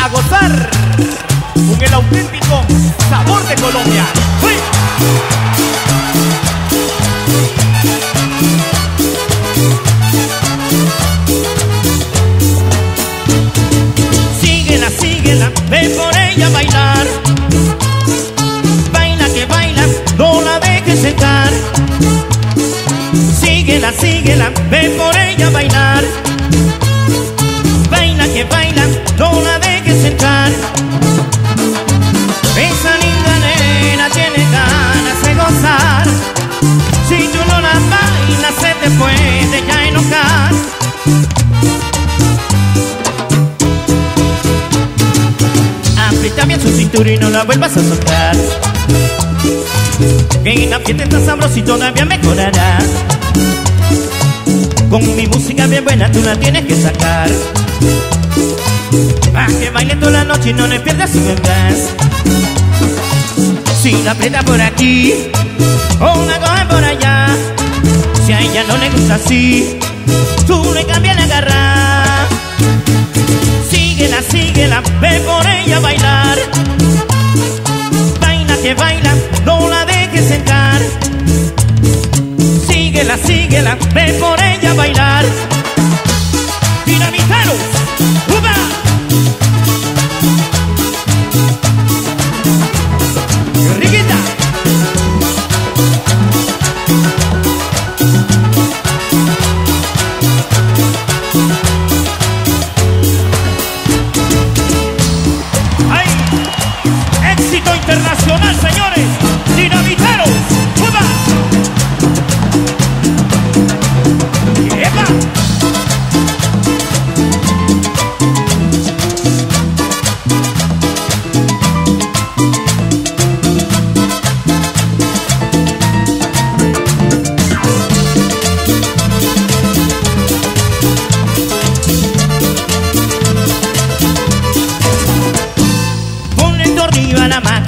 a gozar con el auténtico sabor de Colombia. Síguela, síguela, ve por ella a bailar. Baila que baila, no la dejes sentar. Síguela, síguela, ve por ella a bailar. Baila que baila, no la dejes sentar. Esa linda nena tiene ganas de gozar. Si tú no la bailas, se te puede ya enojar. Aprieta bien su cintura y no la vuelvas a soltar. Que la fiesta está sabrosa y todavía mejorará. Con mi música bien buena tú la tienes que sacar. Pa' que baile toda la noche y no le pierdas su compás. Si la aprieta por aquí o la coge por allá. Si a ella no le gusta así, tú le cambias la garra.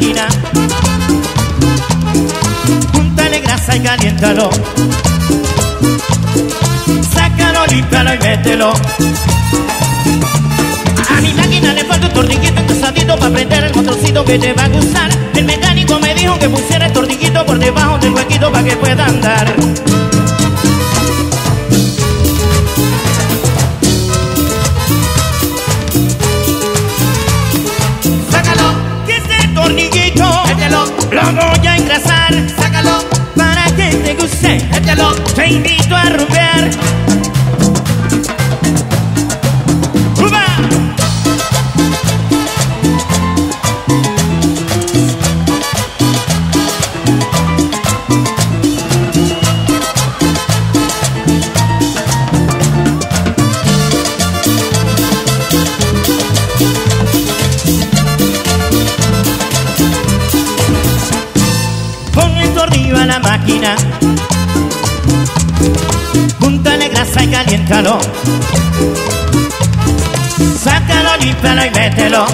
Máquina. Grasa y caliéntalo. Sácalo, límpialo y mételo. A mi máquina le falta un tornillito encasadito para prender el motorcito que te va a gustar. El mecánico me dijo que pusiera el tornillito por debajo del huequito para que pueda lo voy a engrasar. Sácalo, para que te guste, mételo, te invito a rumbear. Máquina. Júntale grasa y caliéntalo. Sácalo, límpialo y mételo.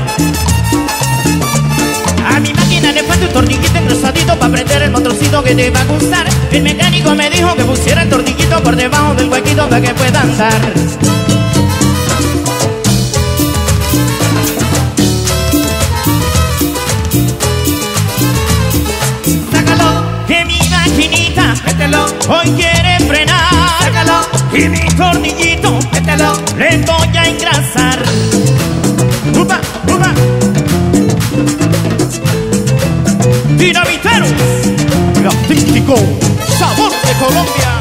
A mi máquina le falta un tornillito engrosadito para prender el motorcito que te va a gustar. El mecánico me dijo que pusiera el tornillito por debajo del huequito para que pueda andar. Hoy quiere frenar. Sácalo, y mi tornillito, mételo, le voy a engrasar. ¡Upa, upa! ¡Dinamiteros! El auténtico sabor de Colombia.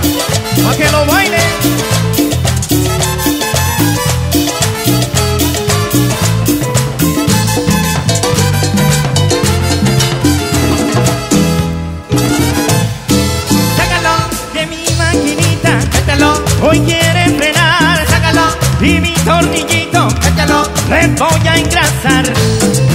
Hoy quiere frenar. Sácalo, y mi tornillito, mételo, le voy a engrasar.